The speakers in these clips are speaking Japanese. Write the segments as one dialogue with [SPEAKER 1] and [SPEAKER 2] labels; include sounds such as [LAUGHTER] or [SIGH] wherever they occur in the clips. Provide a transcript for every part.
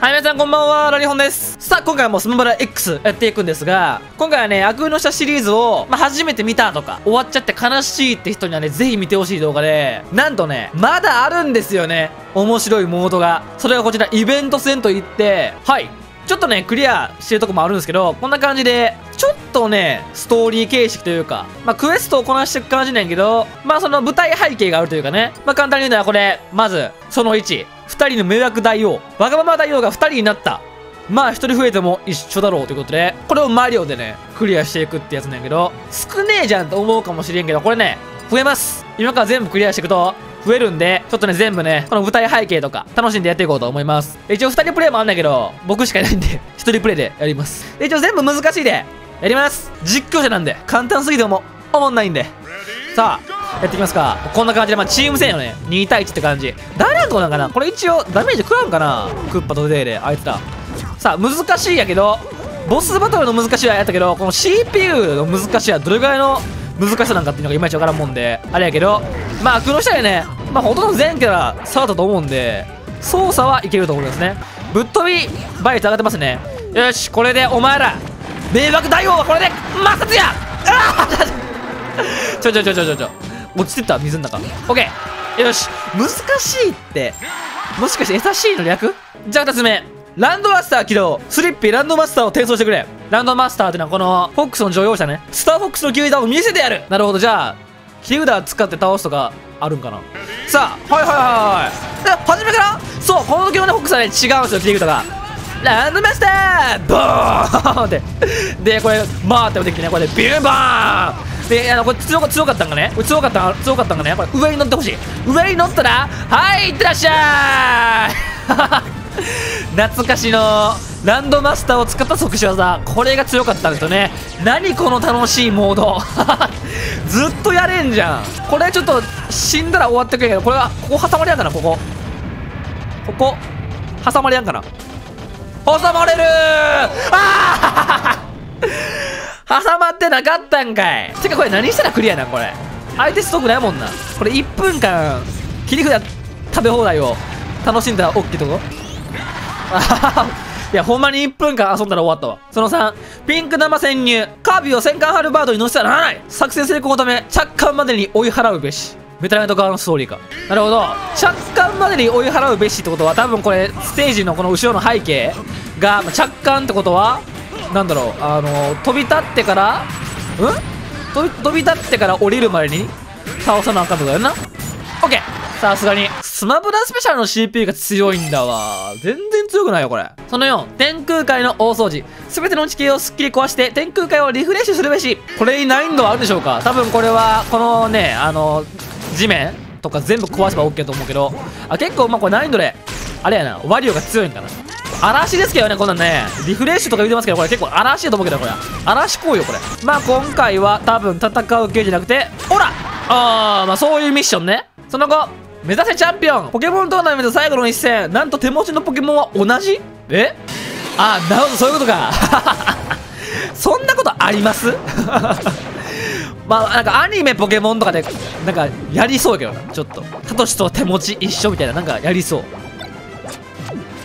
[SPEAKER 1] はい、皆さんこんばんは、ラリホンです。さあ、今回もスマブラ X やっていくんですが、今回はね、悪空の下シリーズを、まあ、初めて見たとか、終わっちゃって悲しいって人にはね、ぜひ見てほしい動画で、なんとね、まだあるんですよね。面白いモードが。それがこちら、イベント戦といって、はい。ちょっとね、クリアしてるとこもあるんですけど、こんな感じで、ちょっとね、ストーリー形式というか、まあ、クエストをこなしていく感じなんやけど、まあ、その舞台背景があるというかね、まあ、簡単に言うのはこれ、まず、その1、二人の迷惑大王、わがまま大王が二人になった。まあ、一人増えても一緒だろうということで、これをマリオでね、クリアしていくってやつなんやけど、少ねえじゃんと思うかもしれんけど、これね、増えます。今から全部クリアしていくと、増えるんで、ちょっとね、全部ね、この舞台背景とか、楽しんでやっていこうと思います。一応二人プレイもあんだけど、僕しかいないんで、[LAUGHS] 一人プレイでやります。一応全部難しいで、やります。実況者なんで、簡単すぎても、思んないんで。さあ、やっていきますか。こんな感じで、まあ、チーム戦よね。2対1って感じ。誰のとこなんかなこれ一応、ダメージ食らうんかなクッパとデーレ、あいつら。さあ、難しいやけど、ボスバトルの難しいはやったけど、この CPU の難しいはどれぐらいの難しさなんかっていうのがいまいちわからんもんで、あれやけど、まあ、苦労したらね、まあ、ほとんど全キャラ触ったと思うんで、操作はいけると思うんですね。ぶっ飛び倍率上がってますね。よし、これでお前ら、迷惑大王はこれで抹殺やああちょちょちょちょちょちょ。落ちてった水の中。オッケー。よし。難しいって。もしかして優しいの略？じゃあ2つ目。ランドマスター起動。スリッピーランドマスターを転送してくれ。ランドマスターってのはこのフォックスの乗用車ね。スターフォックスの球団を見せてやる。なるほど。じゃあ切り札使って倒すとかあるんかな。さあはいはいはいはい。初めから？そうこの時のねフォックスはね違うんですよ切り札が。ランドマスターボーンって。でこれバーってもできてね。これでビューバーンであのこれ強か強かったんかねこれ強かった強かったんかねこれ上に乗ってほしい。上に乗ったらはいいってらっしゃい。[LAUGHS] 懐かしのランドマスターを使った即死技。これが強かったんですよね。何この楽しいモード。[LAUGHS] ずっとやれんじゃん。これちょっと死んだら終わってくれんけどこれはここ挟まりやんかなここ。ここ挟まりやんかな。挟まれるああ挟まってなかったんかい。てかこれ何したらクリアなんこれ。相手ストックないもんな。これ1分間切り札食べ放題を楽しんだら OK ってこと？あ [LAUGHS] いやほんまに1分間遊んだら終わったわ。その3ピンク生潜入。カービィを戦艦ハルバードに乗せたらならない。作戦成功のため着艦までに追い払うべし。メタルメト側のストーリーか。なるほど。着艦までに追い払うべしってことは多分これステージのこの後ろの背景が着艦ってことはなんだろう。あの飛び立ってから飛び飛び立ってから降りるまでに倒さなあかんってことだよな。オッケー。さすがに。スマブラスペシャルの CP が強いんだわ。全然強くないよこれ。その4天空界の大掃除。全ての地形をすっきり壊して天空界をリフレッシュするべし。これに難易度はあるでしょうか？多分これはこのねあの地面とか全部壊せば OK と思うけど。あ結構まあこれ難易度であれやな。ワリオが強いんかな。嵐ですけどねこんなんね。リフレッシュとか言うてますけどこれ結構嵐だと思うけどこれ。嵐こうよこれ。まあ今回は多分戦う系じゃなくてほらあーまあそういうミッションね。その後目指せチャンピオン。ポケモントーナメント最後の一戦。なんと手持ちのポケモンは同じ？え？あなるほどそういうことか。[LAUGHS] そんなことあります？[LAUGHS] まあなんかアニメポケモンとかでなんかやりそうやけどな。ちょっと。サトシと手持ち一緒みたいななんかやりそう。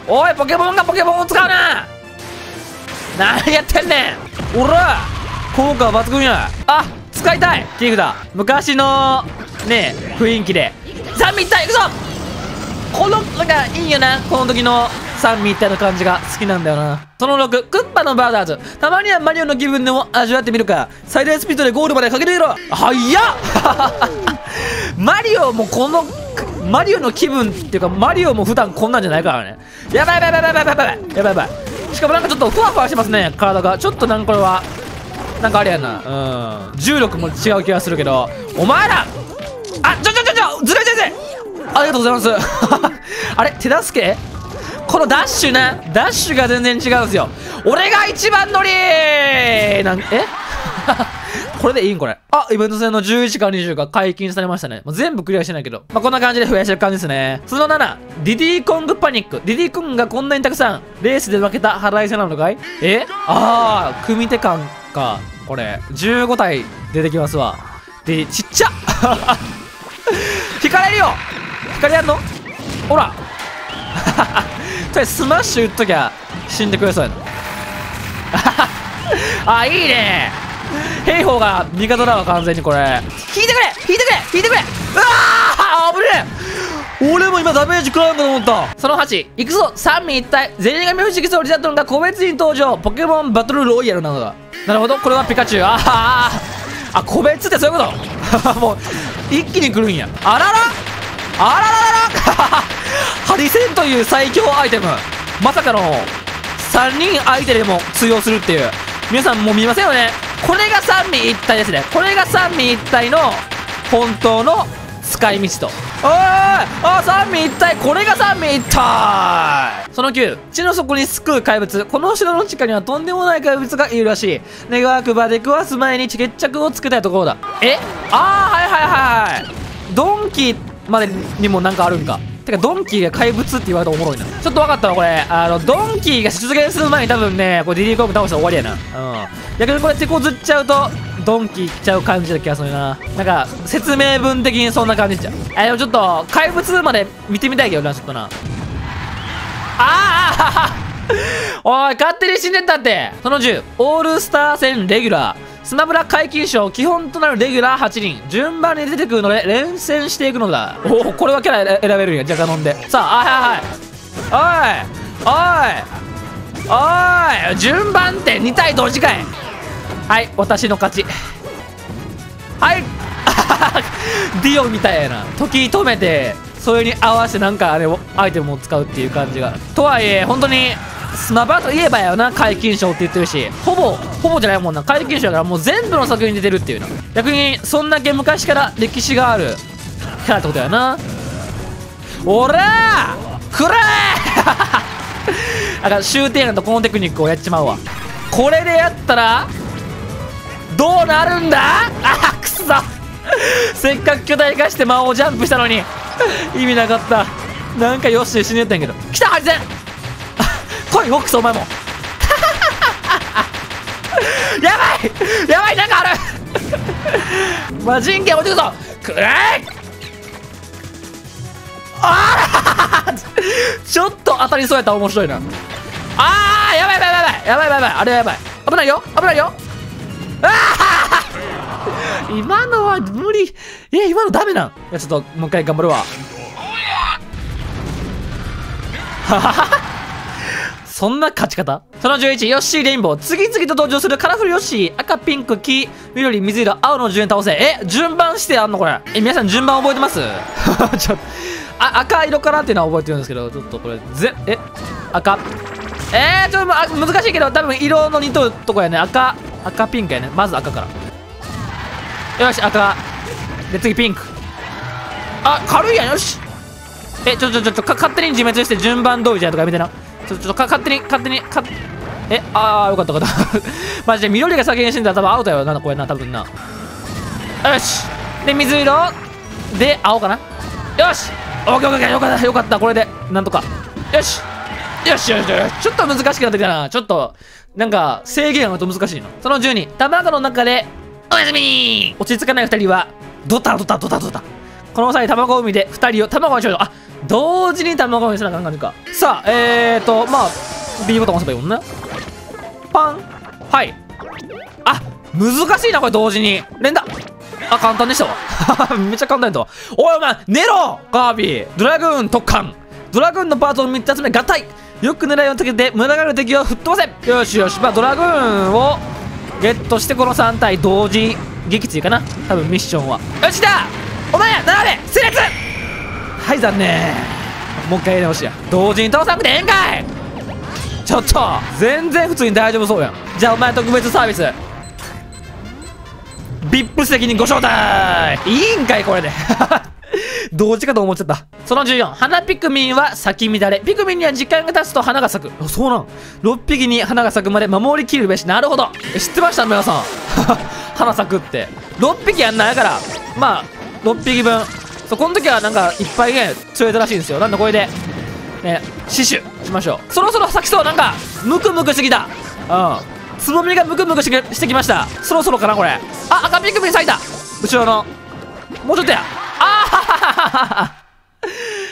[SPEAKER 1] おいポケモンがポケモンを使うな。何やってんねん。おら。効果は抜群や。あ使いたい。切り札昔のね雰囲気で。三位一体いくぞ。このなんかいいよな。この時の三位一体の感じが好きなんだよな。その6クッパのバーダーズ。たまにはマリオの気分でも味わってみるか。最大スピードでゴールまで駆け抜けろ。早っ。[LAUGHS] マリオもこのマリオの気分っていうかマリオも普段こんなんじゃないからね。やばいやばいやばいやばいやばいやばい。やばいしかもなんかちょっとふわふわしてますね体が。ちょっとなんかこれはなんかあれやな。うん。重力も違う気がするけど。お前らあちょちょちょちょずれ先生。ありがとうございます。[LAUGHS] あれ手助け？このダッシュね。ダッシュが全然違うんですよ。俺が一番乗りなんえ？これでいいんこれ。あイベント戦の11から20が解禁されましたね。もう全部クリアしてないけど。まあこんな感じで増やしてる感じですね。その7ディディコングパニック。ディディコングがこんなにたくさんレースで負けた払いせなのかい？え？ああ組手感か。これ15体出てきますわ。でちっちゃ。[LAUGHS] 引かれるよ。引かれやんの？ほら。[LAUGHS] とりあえずスマッシュ打っときゃ死んでくれそうやな。[LAUGHS] あいいね。兵法が味方だわ完全にこれ。引いてくれ引いてくれ引いてくれ。うわー危ねえ。俺も今ダメージ食らうかと思った。その8いくぞ。三位一体ゼニガミ不思議ソリザトンが個別に登場。ポケモンバトルロイヤルなのだ。なるほど。これはピカチュウ。あああ個別ってそういうこと？[LAUGHS] もう一気に来るんや。あらら？あらららら？[LAUGHS] ハリセンという最強アイテム。まさかの3人相手でも通用するっていう。皆さんもう見ませんよねこれが三位一体ですね。これが三位一体の本当の使い道と。おいあ三位一体。これが三位一体。その9地の底に救う怪物。この城の地下にはとんでもない怪物がいるらしい。願わくばで食わす前に決着をつけたいところだ。え？ああはいはいはいはいドンキまでにもなんかあるんか。てかドンキーが怪物って言われたらおもろいな。ちょっと分かったわこれ。あのドンキーが出現する前に多分ねこれ DD コープ倒したら終わりやな。うん。逆にこれ手こずっちゃうとドンキーいっちゃう感じだ気がするな。なんか説明文的にそんな感じじゃんえでもちょっと怪物まで見てみたいけどなちょっとな。ああ [LAUGHS] おい勝手に死んでったって。その10オールスター戦レギュラー。スマブラ解禁賞基本となるレギュラー8人。順番に出てくるので連戦していくのだ。おおこれはキャラ選べるんや。じゃあ飲んで。さあはいはいはい。おいおいおい順番って2体同時かい。はい私の勝ち。はい。[LAUGHS] ディオみたいな。時止めてそれに合わせてなんかあれをアイテムを使うっていう感じが。とはいえ本当にスマブラといえばやな解禁賞って言ってるしほぼほぼじゃないもんな解禁賞だからもう全部の作品に出てるっていうな逆にそんだけ昔から歴史があるキャラってことやなおらーくれーだから終点やとこのテクニックをやっちまうわこれでやったらどうなるんだあくそせっかく巨大化して魔王ジャンプしたのに意味なかったなんかよし死ねったんやけど来たハリセン来いフォックスお前も。[LAUGHS] やばい！やばい！なんかある！[LAUGHS] 魔人剣落ちるぞ！くらい！あら！[LAUGHS] ちょっと当たりそうやったら面白いな。あー！やばいやばいやばい！やばいやばい！やばいあれやばい！危ないよ！危ないよ！ああ今のは無理！え今のダメなん？いやちょっともう一回頑張るわ。ははは！そんな勝ち方？その11、ヨッシーレインボー。次々と登場するカラフルヨッシー。赤、ピンク、黄、緑、水色、青の順倒せ。え、順番してあんのこれ？え、皆さん順番覚えてます？[LAUGHS] ちょっと、あ、赤色かなっていうのは覚えてるんですけど、ちょっとこれ、ぜ、え、赤。えー、ちょっとあ難しいけど、多分色の似とるとこやね。赤、赤、ピンクやね。まず赤から。よし、赤。で、次ピンク。あ、軽いやん、よし。え、ちょ、ちょ、ちょ、ちょ、勝手に自滅して順番通りじゃんとかやめてな。ちょ、っと勝手に、勝手に、かえ、あー、よかったよかった。[LAUGHS] マジで緑が先に死んだら多分アウトやわな、これな、多分な。よし。で、水色。で、青かな。よし。オッケーオッケー、よかった、よかった、これで。なんとか。よし。よしよしよし。ちょっと難しくなってきたな。ちょっと、なんか、制限がと難しいの。その12、卵の中で、おやすみ落ち着かない2人は、ドタドタドタドタ。この際、卵を産みで2人を卵にしよう。あ、同時に卵にせなあかん感じか。さあ、えーと、まあ、B ボタン押せばいいもんな。パン。はい。あ、難しいな、これ同時に。連打。あ、簡単でしたわ。[LAUGHS] めっちゃ簡単やったわ。おい、お前、ネロカービィドラグーン特艦ドラグーンのパーツを3つ集め、合体よく狙いをつけて、群がる敵を吹っ飛ばせよしよし、まあ、ドラグーンをゲットして、この3体同時撃墜かな多分ミッションは。よしだお前ら並べ整列はい残念。もう一回やり直しや。同時に倒さなくてええんかい。ちょっと。全然普通に大丈夫そうやん。じゃあお前特別サービス。VIP 席にご招待。いいんかいこれで。[LAUGHS] 同時かと思っちゃった。その14花ピクミンは咲き乱れ。ピクミンには時間が経つと花が咲く。あそうなん。6匹に花が咲くまで守りきるべし。なるほど。知ってました皆さん。[LAUGHS] 花咲くって。6匹やんないから。まあ6匹分そうこの時はなんかいっぱいね釣れたらしいんですよ。なんでこれで。ね死守しましょう。そろそろ咲きそうなんかムクムクしてきた。うん。つぼみがムクムクしてきました。そろそろかなこれ。あ赤ピクミン咲いた。後ろのもうちょっとや。ああ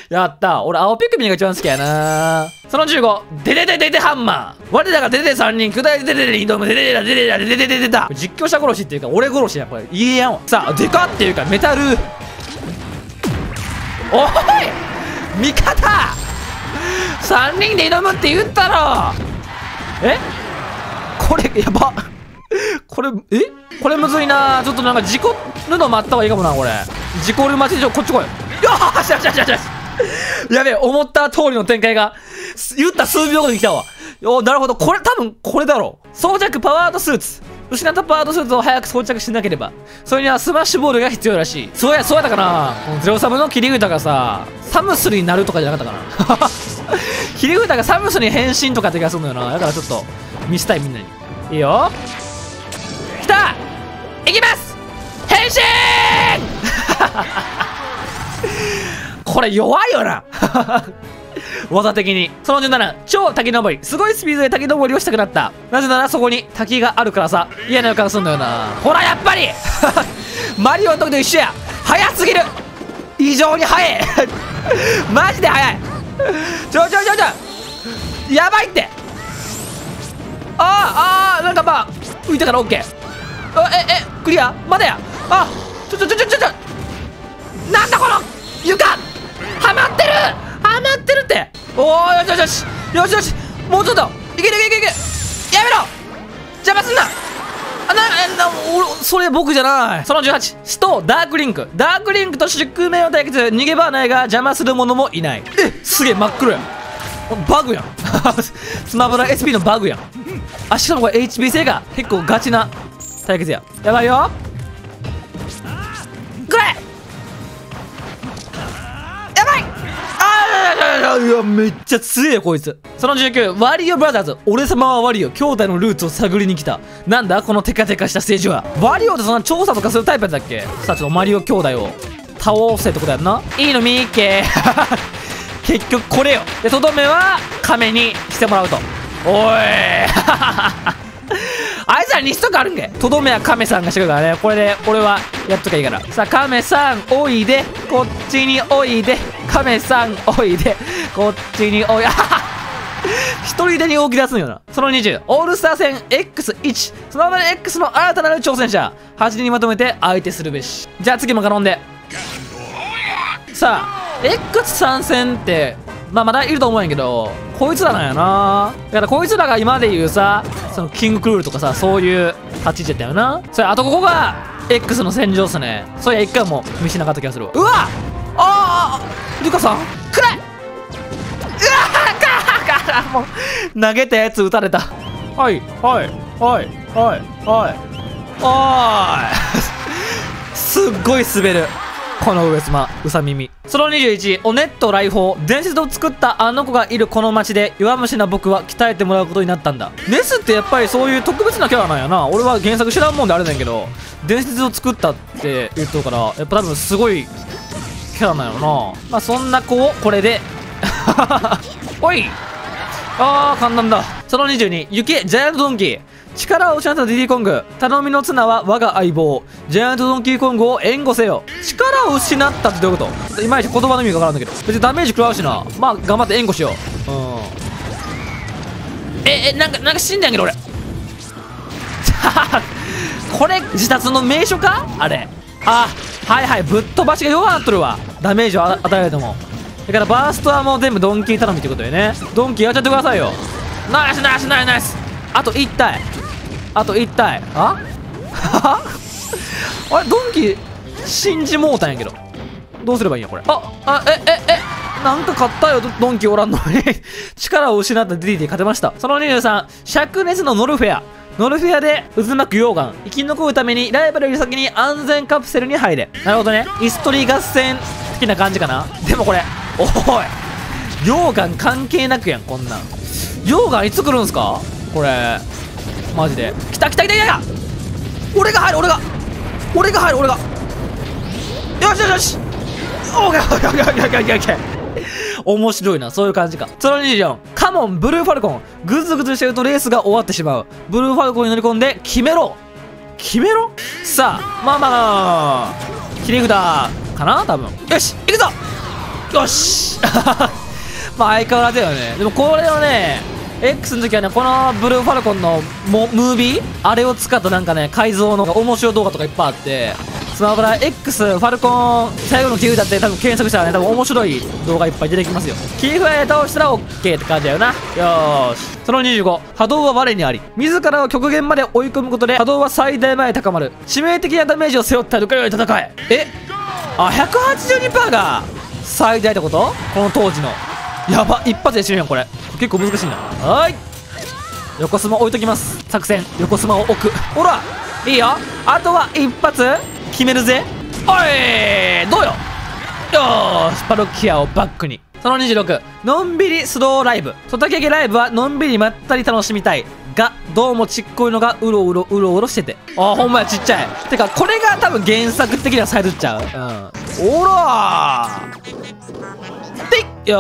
[SPEAKER 1] やった。俺青ピクミンが一番好きやな。その15デデデデデハンマー。我らがデデデ3人。巨大デデデに挑む。デデデラデデデラデデデデデだ実況者殺しっていうか俺殺しやこれ言えやんわさあデカっていうかメタルおい味方。3人で挑むって言ったろ。え？これやば。これえ？これむずいな。ちょっとなんか事故るの待った方がいいかもなこれ。事故る待ちでこっち来い。よしよしよしよしよしやべえ思った通りの展開が。言った数秒後に来たわ。おなるほど。これ多分これだろう。装着パワードスーツ。失ったパワードスーツを早く装着しなければ。それにはスマッシュボールが必要らしい。そうやそうやったかな。このゼロサムの切り札がさサムスになるとかじゃなかったかな。[LAUGHS] 切り札がサムスに変身とかって気がするんだよな。だからちょっと見したいみんなに。いいよ。来た!いきます!変身! [LAUGHS] これ弱いよな。技的に。その17超滝登り。すごいスピードで滝登りをしたくなった。なぜならそこに滝があるからさ。嫌な予感すんだよな。ほらやっぱり。[LAUGHS] マリオの時と一緒や。速すぎる。異常に速い。[LAUGHS] マジで速い。ちょちょちょちょ。やばいって。あーあーなんかまあ浮いたから OK あええクリア？まだや？あちょちょちょちょちょ。なんだこの床！およしよしよしよしもうちょっといけるいけるいける。やめろ。邪魔すんな。あなな俺それ僕じゃない。その18ストダークリンク。ダークリンクと宿命の対決逃げ場はないが邪魔する者もいない。えすげえ真っ黒やん。バグやん。[LAUGHS] スマブラ SP のバグやん。あしかもこれ HP 性が結構ガチな対決や。やばいよ。いやめっちゃ強えよこいつ。その19ワリオブラザーズ俺様はワリオ兄弟のルーツを探りに来た。なんだこのテカテカしたステージは。ワリオってそんな調査とかするタイプやったっけ？さあちょっとマリオ兄弟を。倒せってことやんな。いいのミッケー結局これよ。でとどめは亀にしてもらうと。おい。[LAUGHS] あいつらにしとかあるんけ？とどめは亀さんがしてくるからね。これで俺はやっときゃいいから。さあ亀さんおいで。こっちにおいで。亀さんおいで。こっちにおいあ [LAUGHS] 一人でに動き出すんよな。その20オールスター戦 X1 そのまま X の新たなる挑戦者。8人にまとめて相手するべし。じゃあ次も頼んで。さあ X 参戦ってまあまだいると思うんやけどこいつらなんやな。だからこいつらが今で言うさそのキングクールとかさそういう立ち位置やったよな。それあとここが X の戦場っすね。そういや一回も見しなかった気がする。わうわああルカさんくらいうわーかもう投げたやつ撃たれた。はいはいはいはいはい。おーい。すっごい滑る。この上妻うさ耳。その21おネット来訪伝説を作ったあの子がいるこの街で弱虫な僕は鍛えてもらうことになったんだ。ネスってやっぱりそういう特別なキャラなんやな。俺は原作知らんもんであれなんやけど伝説を作ったって言っとるからやっぱ多分すごいキャラなんやろな。まあそんな子をこれで。[LAUGHS] おい。あー簡単だ。その22雪ジャイアントドンキー。力を失ったディディコング。頼みの綱は我が相棒。ジャイアントドンキーコングを援護せよ。力を失ったってどういうこと？いまいち言葉の意味がわからんだけど。別にダメージ食らうしな。まあ頑張って援護しよう。うん。ええなんかなんか死んだんやけど俺。[LAUGHS] これ自殺の名所か？あれ。あはいはい。ぶっ飛ばしが弱なっとるわ。ダメージを与えられても。だからバーストはもう全部ドンキー頼みってことよね。ドンキーやっちゃってくださいよ。ナイスナイスナイスナイス。あと1体。あと1体。あ？[LAUGHS] あれ？ドンキー信じもうたんやけど。どうすればいいんやこれ？ああえええ。なんか勝ったよドンキーおらんのに。[LAUGHS] 力を失ったディディ勝てました。その23灼熱のノルフェア。ノルフェアで渦巻く溶岩。生き残るためにライバルより先に安全カプセルに入れ。なるほどね。イストリー合戦。的な感じかな？でもこれおい溶岩関係なくやんこんなん。溶岩いつ来るんすか？これマジで。来た来た来た来た俺が入る俺が！俺が入る俺が！よしよしよし！オーケーオーケーオーケーオーケーオーケーオーケー。面白いなそういう感じか。その24カモンブルーファルコン。グズグズしてるとレースが終わってしまう。ブルーファルコンに乗り込んで決めろ。決めろ？さあまあまあ。切り札。かな多分。よし行くぞ。よし。[LAUGHS] まあ相変わらずだよね。でもこれをね X の時はねこのブルーファルコンのモムービー？あれを使ったなんかね改造の面白い動画とかいっぱいあってスマブラ X ファルコン最後のーだって多分検索したらね多分面白い動画いっぱい出てきますよ。キーフライ倒したら OK って感じだよな。よーし。その25波動は我にあり。自らを極限まで追い込むことで波動は最大まで高まる。致命的なダメージを背負ったルカより戦え。え？あ182%が最大ってこと？この当時の。やば一発で死ぬやんこれ。結構難しいな。はい。横スマ置いときます。作戦。横スマを置く。ほら。いいよ。あとは一発。決めるぜ。おい！どうよ？よーし。パロキアをバックに。その26のんびりスローライブ。外掛けライブはのんびりまったり楽しみたいがどうもちっこいのがうろうろうろうろしてて。あほんまやちっちゃい。てかこれが多分原作的にはサイズっちゃう。うん。おらー。でよ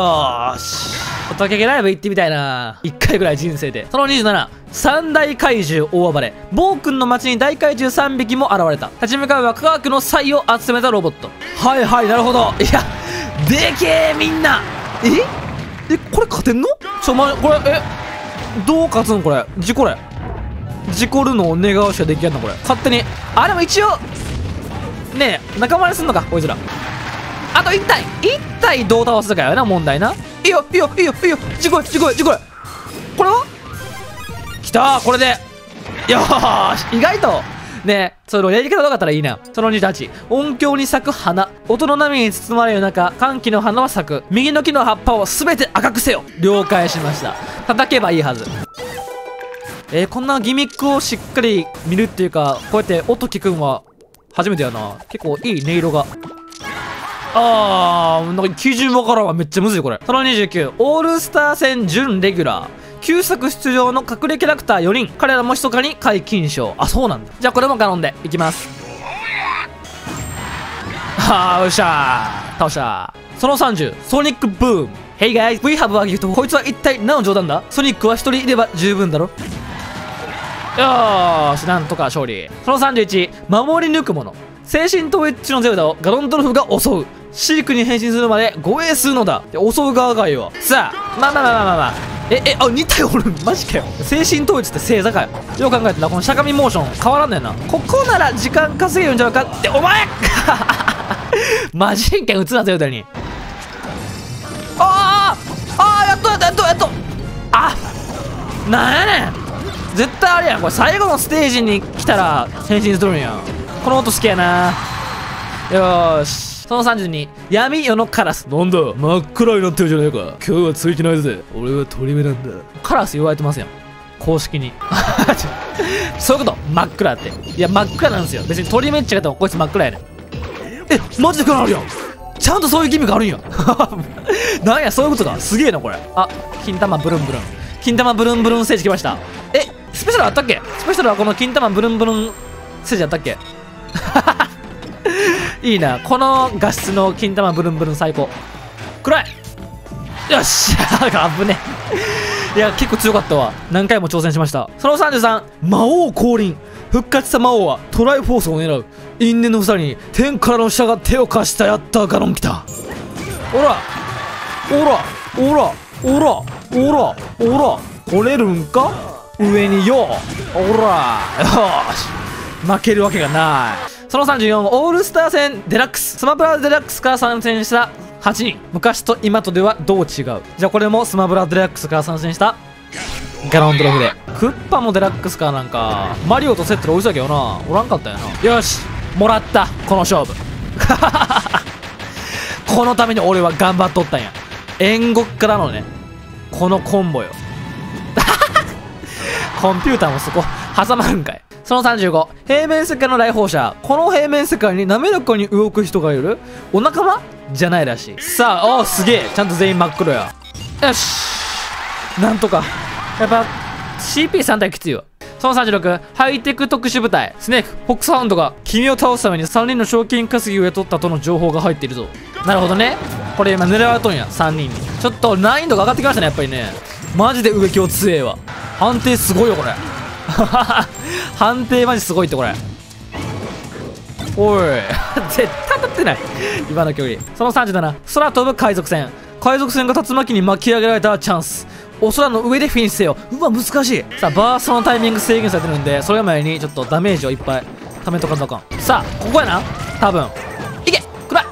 [SPEAKER 1] ーし。外掛けライブ行ってみたいな。1回ぐらい人生で。その27三大怪獣大暴れ。暴君の町に大怪獣3匹も現れた。立ち向かうは科学の才を集めたロボット。はいはいなるほど。いやでけえみんな。え？えこれ勝てんの？ちょまこれえ？どう勝つんこれ？事故れ。事故るのを願うしかできやんのこれ。勝手に。あでも一応ねえ仲間にすんのかこいつら。あと1体1体どう倒すかよな問題な。いいよいいよいいよいいよ。事故れ事故れ事故れ。これは？きたこれで。よし。意外と。ねそのやり方どうかったらいいな。その28。音響に咲く花。音の波に包まれる中、歓喜の花は咲く。右の木の葉っぱを全て赤くせよ。了解しました。叩けばいいはず。えー、こんなギミックをしっかり見るっていうか、こうやって音聞くんは初めてやな。結構いい音色が。あー、なんか基準わからんわ。めっちゃむずいこれ。その29。オールスター戦準レギュラー。旧作出場の隠れキャラクター4人。彼らも密かに皆勤賞。あそうなんだ。じゃあこれも頼んで。いきます。はあよっしゃ倒したその30ソニックブーム Hey guys we have a gift こいつは一体何の冗談だ？ソニックは一人いれば十分だろ。よーしなんとか勝利。その31守り抜くもの精神統一のゼルダをガロンドルフが襲う。シークに変身するまで護衛するのだ。襲う側がいいわ。さあまあまあまあまあまあ、まあ。ええあ似たよ俺マジかよ。精神統一って星座かよ。よう考えたらこのしゃがみモーション。変わらんねんな。ここなら時間稼げるんちゃうか。ってお前 [LAUGHS] マジんけん打つなゼルダに。ああああやっとやっとやっとやっと。あなんやねん。絶対あれやん。これ最後のステージに来たら変身するんやん。この音好きやな。よし。その32闇夜のカラス。なんだ真っ暗になってるじゃないか。今日はついてないぜ。俺は鳥目なんだ。カラス言われてますやん。公式に。[LAUGHS] そういうこと。真っ暗って。いや真っ暗なんですよ。別に鳥目っちゃってもこいつ真っ暗やねん。えマジで暗なるやん。ちゃんとそういうギミックあるんや。[LAUGHS] なんやそういうことか。すげえなこれ。あ金玉ブルンブルン。金玉ブルンブルンステージ来ました。えスペシャルあったっけ？スペシャルはこの金玉ブルンブルンステージあったっけ？いいな。この画質の金玉ブルンブルン最高。暗い。よっしゃ。危ね。いや結構強かったわ。何回も挑戦しました。その33魔王降臨。復活した魔王はトライフォースを狙う。因縁の二人に天からの下が手を貸したやったガロン来た。ほら。ほら。ほら。ほら。ほら。ほら。来れるんか？上によほら。よし。負けるわけがない。その34オールスター戦デラックススマブラデラックスから参戦した8人。昔と今とではどう違う？じゃあこれもスマブラデラックスから参戦したガロンドロフで。クッパもデラックスかなんか。マリオとセットで置いてたけどな。おらんかったよな。よしもらった。この勝負。[LAUGHS] このために俺は頑張っとったんや。援護からのねこのコンボよ。[LAUGHS] コンピューターもそこ挟まるんかい。その35平面世界の来訪者。この平面世界に滑らかに動く人がいる？お仲間？じゃないらしい。さあおすげえ。ちゃんと全員真っ黒や。よし。なんとか。やっぱ CP3 体きついわ。その36ハイテク特殊部隊。スネーク。フォックスハウンドが君を倒すために3人の賞金稼ぎを雇ったとの情報が入っているぞ。なるほどね。これ今狙われとんや。3人に。ちょっと難易度が上がってきましたねやっぱりね。マジで植木を強えわ。判定すごいよこれ。[LAUGHS] 判定マジすごいってこれ。おい [LAUGHS] 絶対当たってない。今の距離。その37空飛ぶ海賊船。海賊船が竜巻に巻き上げられたチャンス。お空の上でフィニッシュせよ。うわ難しい。さあバーストのタイミング制限されてるんでそれ前にちょっとダメージをいっぱい。貯めとかんとあかん。さあここやな。多分。いけ。くらい。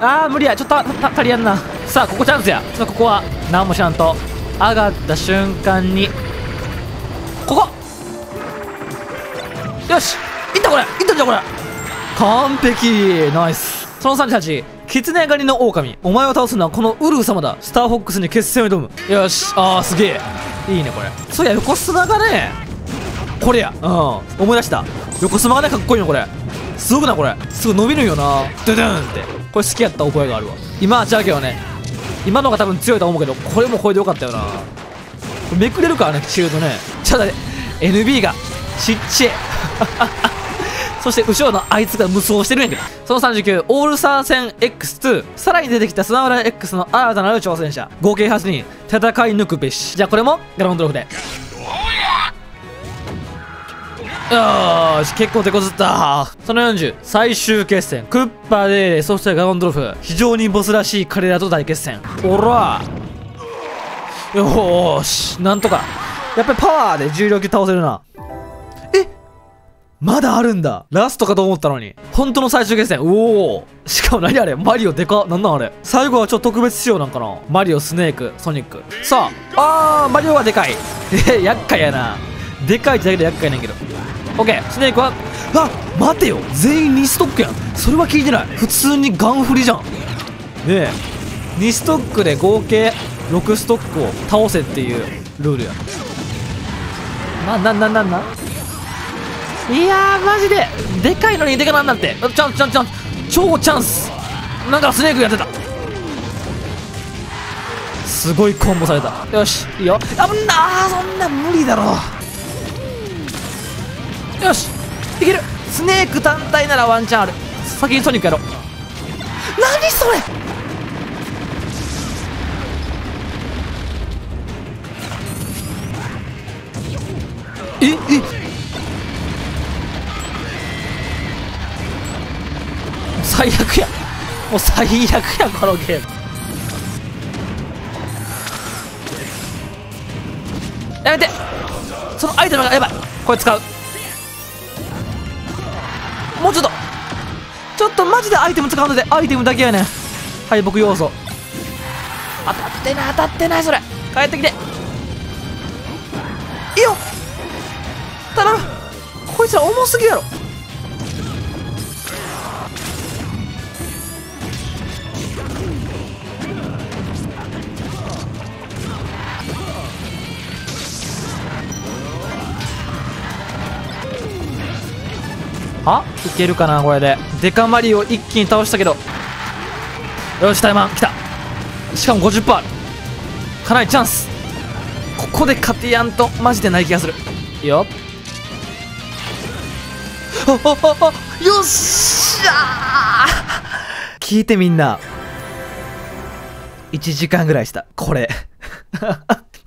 [SPEAKER 1] あー無理や。ちょっと足りやんな。さあここチャンスや。ちょっとここは何もしらんと。上がった瞬間にここ。よしいったこれいったんじゃんこれ。完璧。ナイス。その38キツネ狩りの狼。お前を倒すのはこのウルフ様だ。スターフォックスに決戦を挑む。よしあーすげえ。いいねこれ。そういや横須賀がねこれや。うん。思い出した。横須賀がねかっこいいのこれ。すごくないこれ。すごい伸びるんよな。ドゥドゥンって。これ好きやった覚えがあるわ。今は違うけどね今のが多分強いと思うけどこれもこれでよかったよな。めくれるからねシールドね。ちょっとね NB がちっちゃい [LAUGHS] そして後ろのあいつが無双してるんやけど。その39オールサー戦 X2 さらに出てきたスナウラ X の新たなる挑戦者合計8人戦い抜くべし。じゃあこれもガラモンドロフで。よーし結構手こずった。その40最終決戦。クッパーデーレそしてガロンドロフ。非常にボスらしい彼らと大決戦。おら。よーしなんとか。やっぱりパワーで重量級倒せるな。まだあるんだ。ラストかと思ったのに。本当の最終決戦。おお。しかも何あれ？マリオでかなんなんあれ？最後はちょっと特別仕様なんかな。マリオスネークソニック。さあ。あーマリオはでかい。[LAUGHS] え厄介やな。でかいってだけで厄介ねんけど。オッケースネークは？あ待てよ。全員2ストックやん。それは聞いてない。普通にガン振りじゃん。ねえ。2ストックで合計6ストックを倒せっていうルールや。ななななな？いやーマジででかいのにでかなんなんて。チャンスチャンスチャンス超チャンス。なんかスネークやってた。すごいコンボされた。よしいいよ。あんなそんな無理だろよしいける。スネーク単体ならワンチャンある。先にソニックやろう。何それ。ええもう最悪やこのゲーム。やめて。そのアイテムがやばい。これ使う。もうちょっと。ちょっとマジでアイテム使うのでアイテムだけやねん。敗北要素当たってない当たってないそれ。帰ってきて。いいよただこいつら重すぎやろ。いけるかなこれで。デカマリを一気に倒したけど。よしタイマン来た。しかも50%あるかなりチャンス。ここで勝てやんとマジでない気がする。いいよ。ああああよっしゃー聞いてみんな1時間ぐらいしたこれ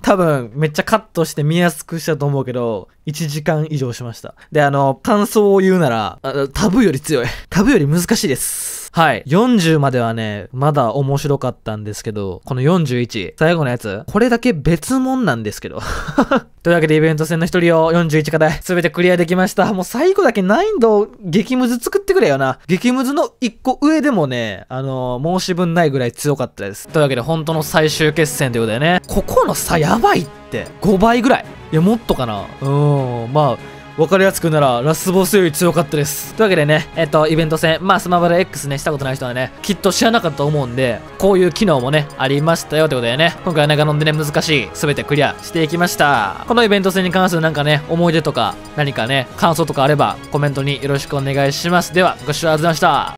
[SPEAKER 1] 多分めっちゃカットして見やすくしたと思うけど1時間以上しました。であの感想を言うならタブより強い。タブより難しいです。はい。40まではね、まだ面白かったんですけど、この41、最後のやつ、これだけ別物なんですけど。[LAUGHS] というわけでイベント戦の一人を41課題、すべてクリアできました。もう最後だけ難易度、激ムズ作ってくれよな。激ムズの1個上でもね、あのー、申し分ないぐらい強かったです。というわけで本当の最終決戦ということでね、ここの差やばいって。5倍ぐらい。いや、もっとかな。うーん、まあ、分かりやすくなら、ラスボスより強かったです。というわけでね、えっと、イベント戦、まあ、スマブラ X ね、したことない人はね、きっと知らなかったと思うんで、こういう機能もね、ありましたよってことでね、今回はね、ガノンでね、難しい、すべてクリアしていきました。このイベント戦に関するなんかね、思い出とか、何かね、感想とかあれば、コメントによろしくお願いします。では、ご視聴ありがとうございました。